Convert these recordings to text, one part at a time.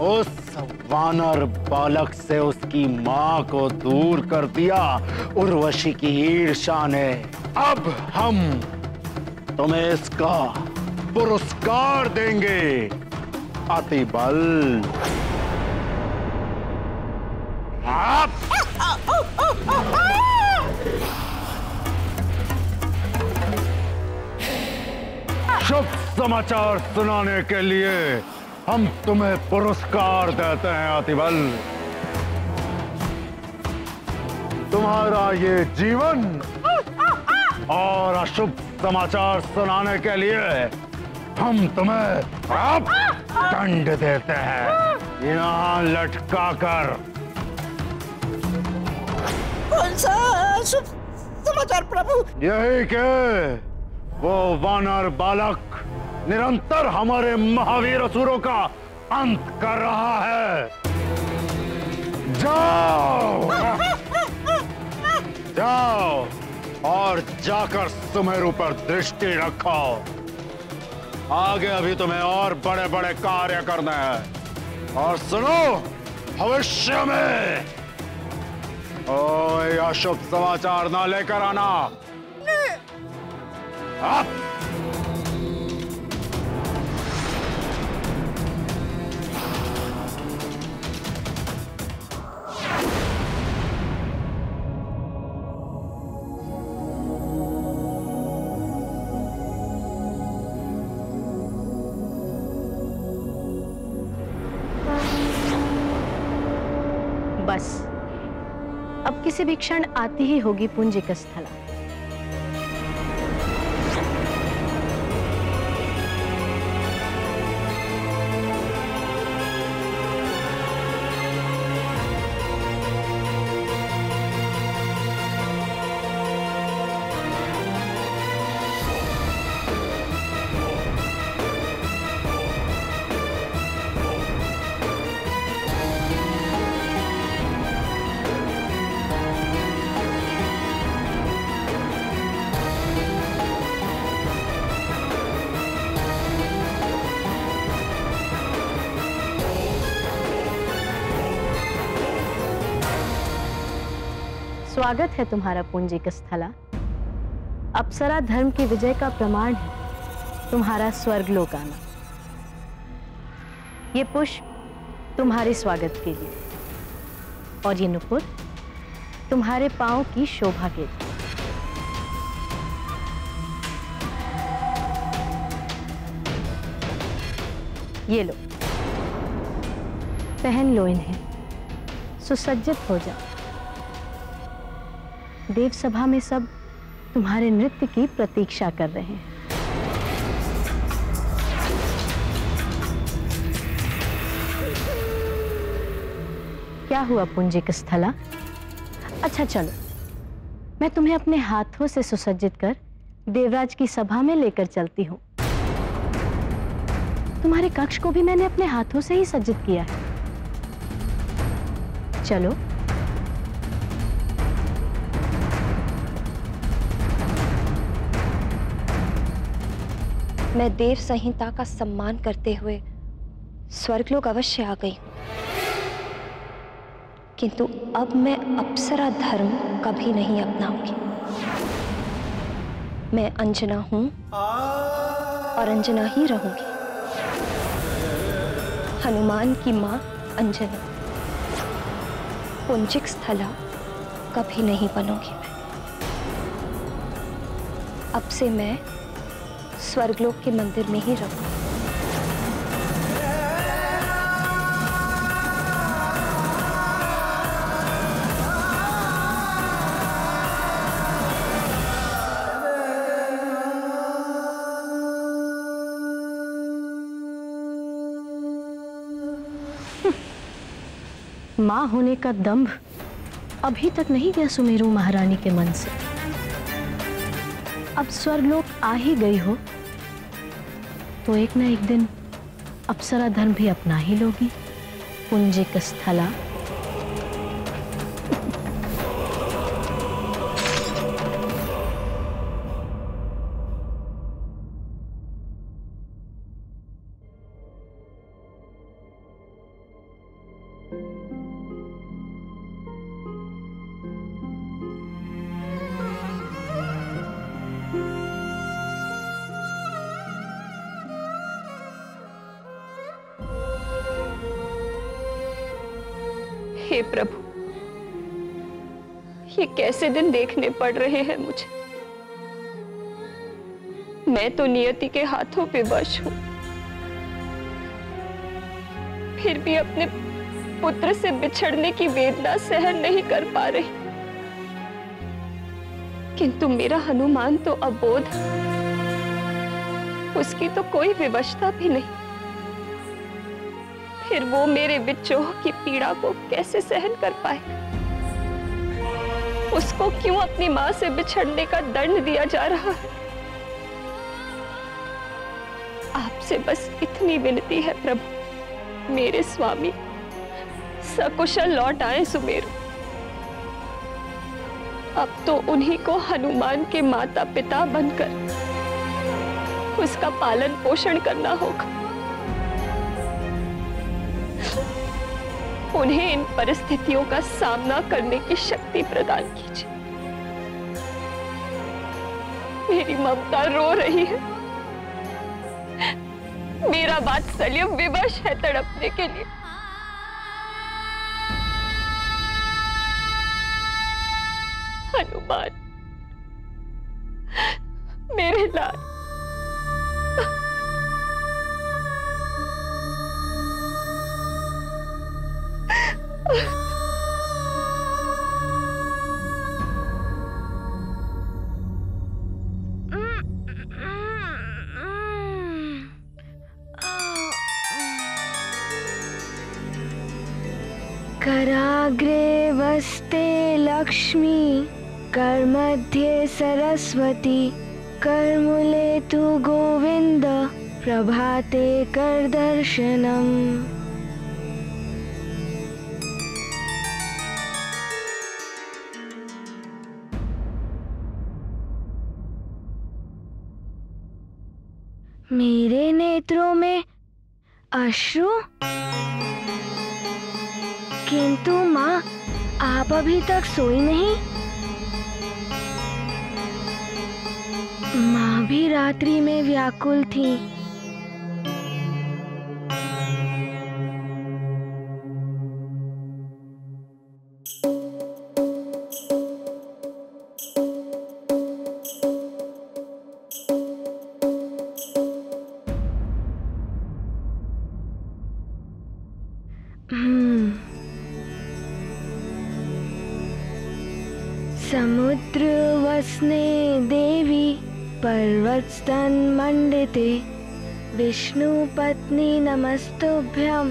उस वानर बालक से उसकी माँ को दूर कर दिया। उर्वशी की ईर्षा ने, अब हम तुम्हें इसका पुरस्कार देंगे। अति बल। आप शुभ समाचार सुनाने के लिए हम तुम्हें पुरस्कार देते हैं अतिबल तुम्हारा ये जीवन और अशुभ समाचार सुनाने के लिए हम तुम्हें अब दंड देते हैं। यहाँ लटका कर कौन सा शुभ समाचार प्रभु? यही के वो वानर बालक निरंतर हमारे महावीर असुरों का अंत कर रहा है। जाओ। जाओ और जाकर सुमेरु पर दृष्टि रखो आगे अभी तुम्हें और बड़े बड़े कार्य करने हैं। और सुनो भविष्य में। ओए अशुभ समाचार ना लेकर आना। भी क्षण आती ही होगी पूंजी का स्थला। स्वागत है तुम्हारा पुंजिक स्थला। अप्सरा धर्म की विजय का प्रमाण है तुम्हारा स्वर्गलोक आना ये पुष्प तुम्हारे स्वागत के लिए और ये नुपुर तुम्हारे पाँव की शोभा के लिए। ये लो। पहन लो इन्हें। सुसज्जित हो जाओ। देव सभा में सब तुम्हारे नृत्य की प्रतीक्षा कर रहे हैं। क्या हुआ पुंजिक स्थला? अच्छा चलो। मैं तुम्हें अपने हाथों से सुसज्जित कर देवराज की सभा में लेकर चलती हूँ। तुम्हारे कक्ष को भी मैंने अपने हाथों से ही सज्जित किया है। चलो। मैं देव संहिता का सम्मान करते हुए स्वर्गलोक अवश्य आ गई। किंतु अब मैं अप्सरा धर्म कभी नहीं अपनाऊँगी। मैं अंजना हूँ और अंजना ही रहूँगी। हनुमान की माँ अंजना, पुंजिक स्थला कभी नहीं बनूँगी मैं। अब से मैं स्वर्गलोक के मंदिर में ही रहूँ माँ होने का दंभ अभी तक नहीं गया सुमेरू महारानी के मन से। अब स्वर्गलोक आ ही गई हो तो एक ना एक दिन अप्सरा धर्म भी अपना ही लोगी। पुंजिक स्थला कैसे दिन देखने पड़ रहे हैं मुझे। मैं तो नियति के हाथों पे वश हूँ। फिर भी अपने पुत्र से बिछड़ने की वेदना सहन नहीं कर पा रही। किंतु मेरा हनुमान तो अबोध उसकी तो कोई विवशता भी नहीं। फिर वो मेरे विचोह की पीड़ा को कैसे सहन कर पाए उसको क्यों अपनी माँ से बिछड़ने का दंड दिया जा रहा है? आपसे बस इतनी विनती है, प्रभु। मेरे स्वामी, सकुशल लौट आए सुमेरु। अब तो उन्हीं को हनुमान के माता पिता बनकर उसका पालन पोषण करना होगा। उन्हें इन परिस्थितियों का सामना करने की शक्ति प्रदान कीजिए। मेरी ममता रो रही है। मेरा बात वात्सल्य विवश है तड़पने के लिए। हनुमान, मेरे लाल। कराग्रे वस्ते लक्ष्मी करमध्ये सरस्वती करमुले तु गोविन्द प्रभाते करदर्शनम्। मेरे नेत्रों में अश्रु? किंतु माँ आप अभी तक सोई नहीं? माँ भी रात्रि में व्याकुल थी। पर्वतस्तन विष्णुपत्नी विष्णु पत्नी नमस्तुभ्यं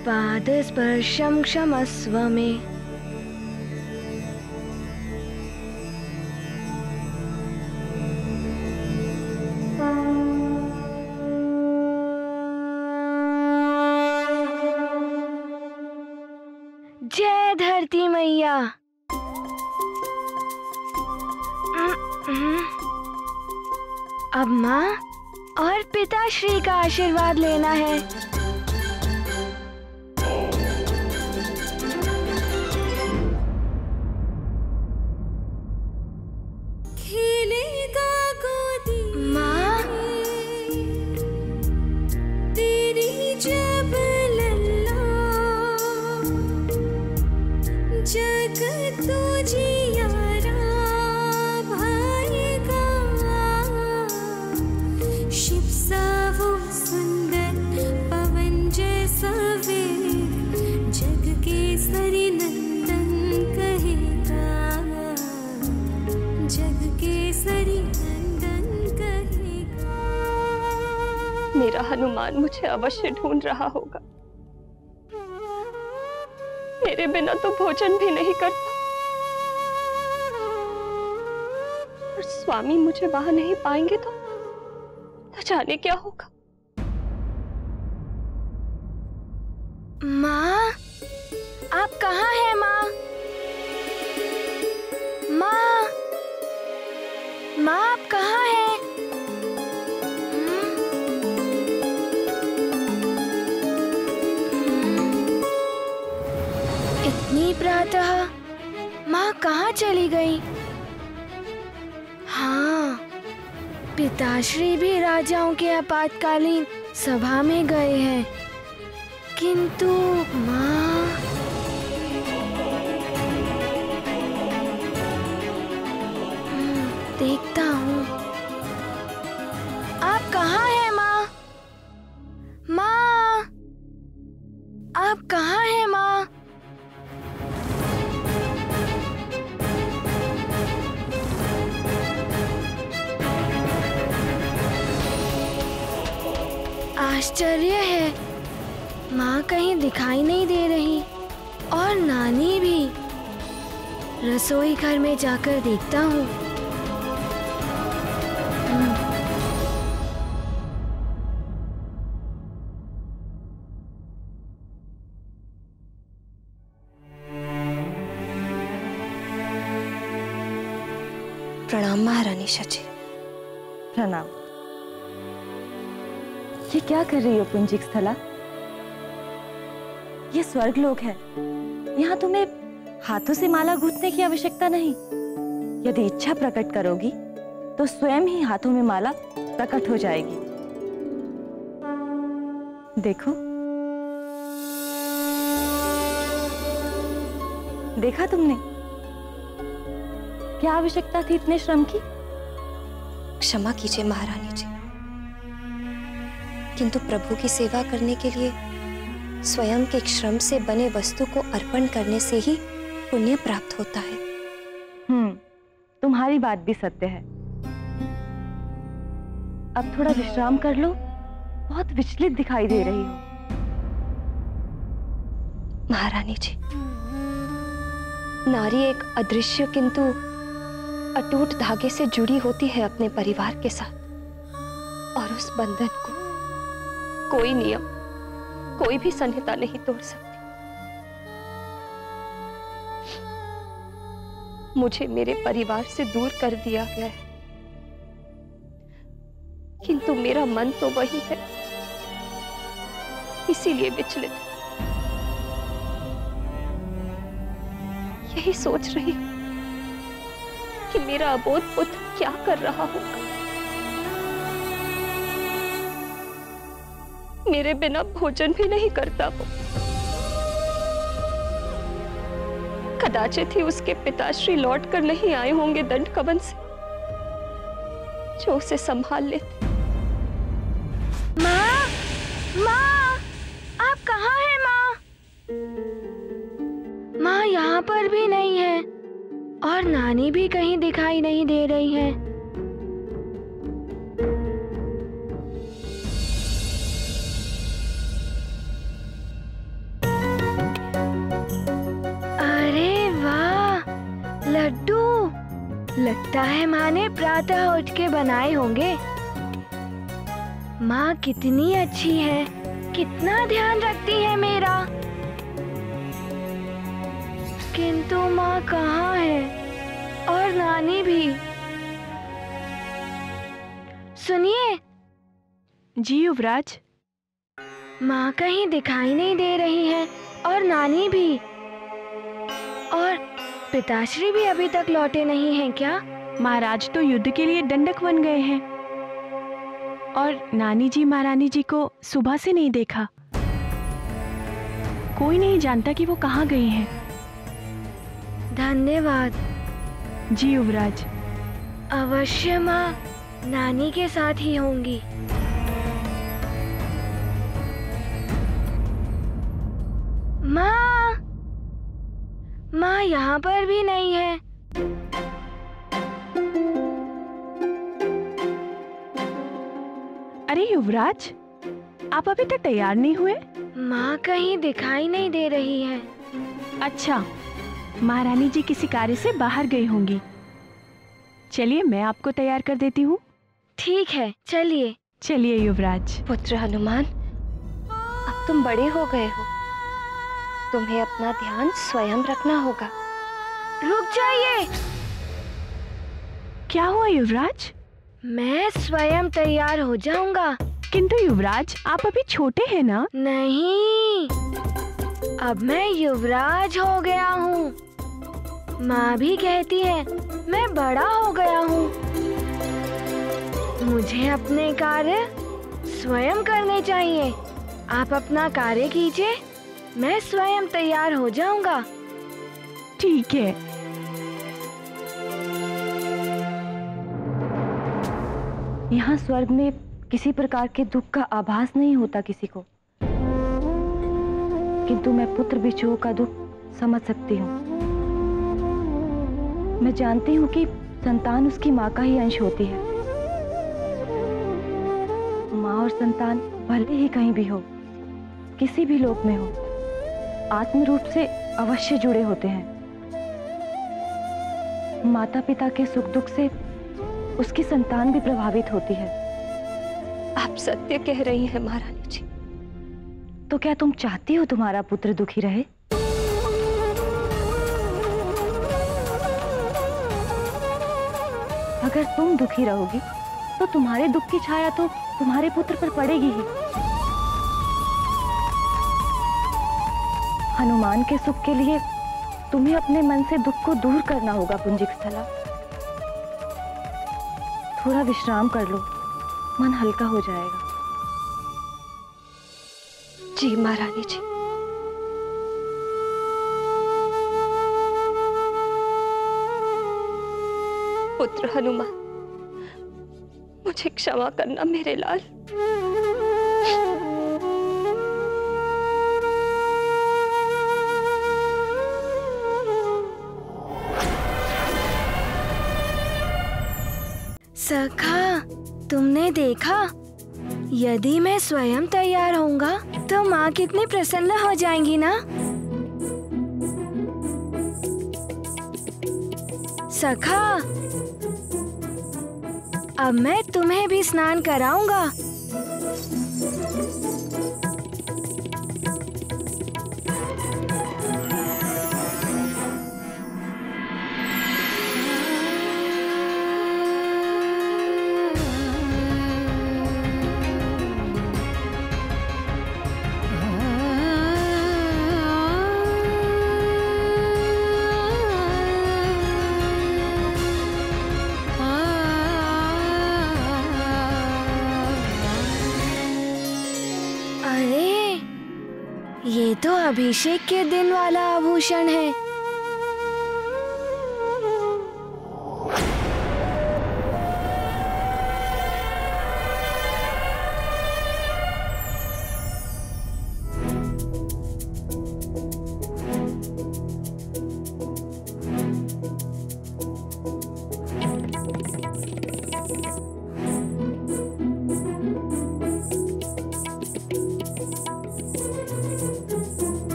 पादस्पर्शं क्षमस्व मे। अब माँ और पिताश्री का आशीर्वाद लेना है। हनुमान मुझे अवश्य ढूंढ रहा होगा। मेरे बिना तो भोजन भी नहीं करता। और स्वामी मुझे वहाँ नहीं पाएँगे तो तो जाने क्या होगा। माँ, आप कहाँ हैं माँ? माँ माँ आप कहाँ इतनी प्रातः माँ कहाँ चली गई? हाँ पिताश्री भी राजाओं के आपातकालीन सभा में गए हैं। किंतु माँ हम्म, देखता हूँ। रसोई घर में जाकर देखता हूँ। प्रणाम महारानी शची। प्रणाम। ये क्या कर रही हो पुंजिक स्थला? ये स्वर्ग लोग है। यहाँ तुम्हें हाथों से माला गूंथने की आवश्यकता नहीं। यदि इच्छा प्रकट करोगी तो स्वयं ही हाथों में माला प्रकट हो जाएगी। देखो। देखा तुमने? क्या आवश्यकता थी इतने श्रम की? क्षमा कीजिए महारानी जी। किंतु प्रभु की सेवा करने के लिए स्वयं के श्रम से बने वस्तु को अर्पण करने से ही पुण्य प्राप्त होता है। हम्म तुम्हारी बात भी सत्य है। अब थोड़ा विश्राम कर लो। बहुत विचलित दिखाई दे रही हो। महारानी जी नारी एक अदृश्य किंतु अटूट धागे से जुड़ी होती है अपने परिवार के साथ। और उस बंधन को कोई नियम कोई भी संहिता नहीं तोड़ सकती। मुझे मेरे परिवार से दूर कर दिया गया है। किंतु मेरा मन तो वही है। इसीलिए विचलित। यही सोच रही हूँ कि मेरा अबोध पुत्र क्या कर रहा होगा। मेरे बिना भोजन भी नहीं करता वो। कदाचित ही उसके पिताश्री लौट कर नहीं आए होंगे दंड कवन से? जो उसे संभाल लेते। माँ? माँ? आप कहा हैं, माँ? माँ, यहाँ पर भी नहीं है। और नानी भी कहीं दिखाई नहीं दे रही है। लगता है माँ ने प्रातः उठ के बनाए होंगे। माँ कितनी अच्छी है। कितना ध्यान रखती है मेरा। किंतु माँ कहाँ है? और नानी भी। सुनिए। जी युवराज। माँ कहीं दिखाई नहीं दे रही है और नानी भी। पिताश्री भी अभी तक लौटे नहीं हैं क्या? महाराज तो युद्ध के लिए दंडक बन गए हैं। और नानी जी महारानी जी को सुबह से नहीं देखा। कोई नहीं जानता कि वो कहाँ गई हैं। धन्यवाद। जी युवराज। अवश्य माँ नानी के साथ ही होंगी। माँ! माँ यहाँ पर भी नहीं है। अरे युवराज आप अभी तक तैयार नहीं हुए? माँ कहीं दिखाई नहीं दे रही है। अच्छा महारानी जी किसी कार्य से बाहर गई होंगी। चलिए मैं आपको तैयार कर देती हूँ। ठीक है चलिए। चलिए युवराज। पुत्र हनुमान अब तुम बड़े हो गए हो। तुम्हें अपना ध्यान स्वयं रखना होगा। रुक जाइए। क्या हुआ युवराज? मैं स्वयं तैयार हो जाऊँगा। किंतु युवराज आप अभी छोटे हैं ना? नहीं। अब मैं युवराज हो गया हूँ। माँ भी कहती है मैं बड़ा हो गया हूँ। मुझे अपने कार्य स्वयं करने चाहिए। आप अपना कार्य कीजिए। मैं स्वयं तैयार हो जाऊँगा। ठीक है। यहाँ स्वर्ग में किसी प्रकार के दुख का आभास नहीं होता किसी को। किंतु मैं पुत्र विछोह का दुख समझ सकती हूँ। मैं जानती हूँ कि संतान उसकी माँ का ही अंश होती है। माँ और संतान भले ही कहीं भी हो, किसी भी लोक में हो। आत्म रूप से अवश्य जुड़े होते हैं। माता पिता के सुख दुख से उसकी संतान भी प्रभावित होती है। आप सत्य कह रही हैं महारानी जी। तो क्या तुम चाहती हो तुम्हारा पुत्र दुखी रहे? अगर तुम दुखी रहोगी तो तुम्हारे दुख की छाया तो तुम्हारे पुत्र पर पड़ेगी ही। हनुमान के सुख के लिए तुम्हें अपने मन से दुख को दूर करना होगा पुंजिक स्थला थोड़ा विश्राम कर लो, मन हल्का हो जाएगा। जी, महारानी जी। पुत्र हनुमान, मुझे क्षमा करना मेरे लाल। सखा, तुमने देखा? यदि मैं स्वयं तैयार होऊँगा तो माँ कितनी प्रसन्न हो जाएँगी ना? सखा, अब मैं तुम्हें भी स्नान कराऊँगा। अभिषेक के दिन वाला आभूषण है।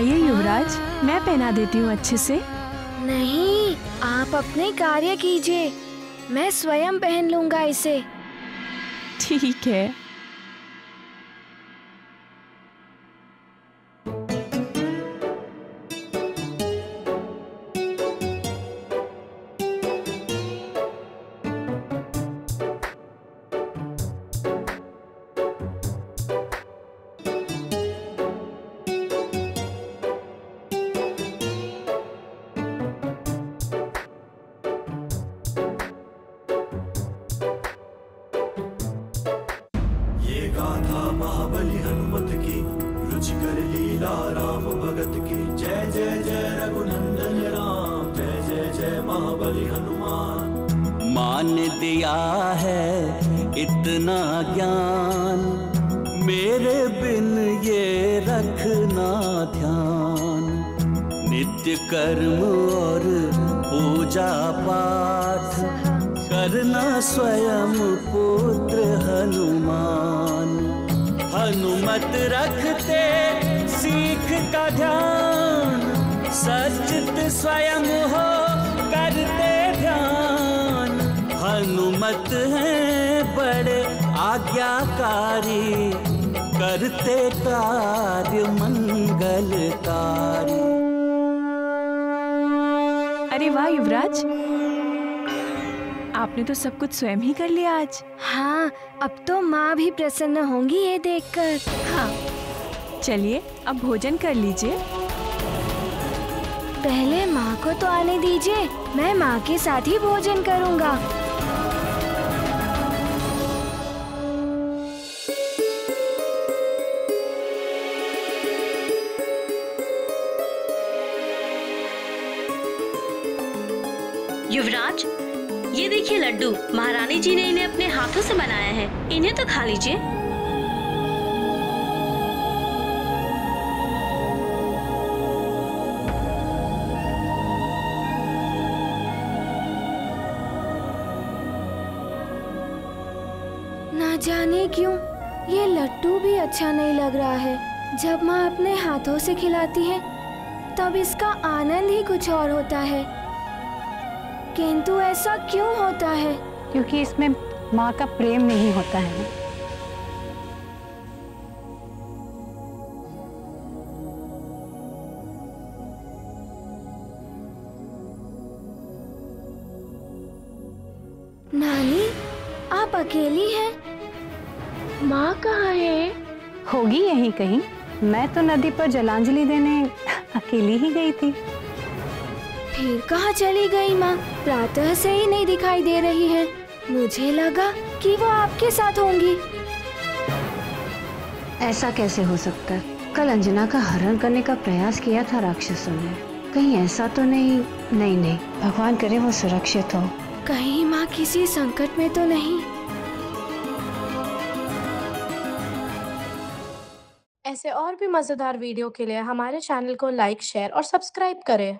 लाइए युवराज मैं पहना देती हूँ अच्छे से। नहीं आप अपने कार्य कीजिए। मैं स्वयं पहन लूँगा इसे। ठीक है। मान दिया है इतना ज्ञान। मेरे बिन ये रखना ध्यान। नित्य कर्म और पूजा पाठ करना स्वयं पुत्र हनुमान। हनुमत रखते, सीख का ध्यान, सचित स्वयं हो। हनुमत हैं बड़े आज्ञाकारी करते कार्य मंगलकारी। अरे वाह युवराज। आपने तो सब कुछ स्वयं ही कर लिया आज। हाँ अब तो माँ भी प्रसन्न होंगी ये देखकर। हाँ चलिए अब भोजन कर लीजिए। पहले माँ को तो आने दीजिए मैं माँ के साथ ही भोजन करूँगा। लड्डू, महारानी जी ने इन्हें अपने हाथों से बनाया है। इन्हें तो खा लीजिए। ना जाने क्यों, ये लड्डू भी अच्छा नहीं लग रहा है। जब माँ अपने हाथों से खिलाती है, तब इसका आनंद ही कुछ और होता है। किंतु ऐसा क्यों होता है? क्योंकि इसमें माँ का प्रेम नहीं होता है। नानी आप अकेली हैं? माँ कहाँ है? होगी यहीं कहीं। मैं तो नदी पर जलांजलि देने अकेली ही गई थी। फिर कहाँ चली गई माँ? प्रातः से ही नहीं दिखाई दे रही है। मुझे लगा कि वो आपके साथ होंगी। ऐसा कैसे हो सकता है? कल अंजना का हरण करने का प्रयास किया था राक्षसों ने। कहीं ऐसा तो नहीं नहीं नहीं। भगवान करे वो सुरक्षित हो। कहीं माँ किसी संकट में तो नहीं। ऐसे और भी मज़ेदार वीडियो के लिए हमारे चैनल को लाइक शेयर और सब्सक्राइब करें।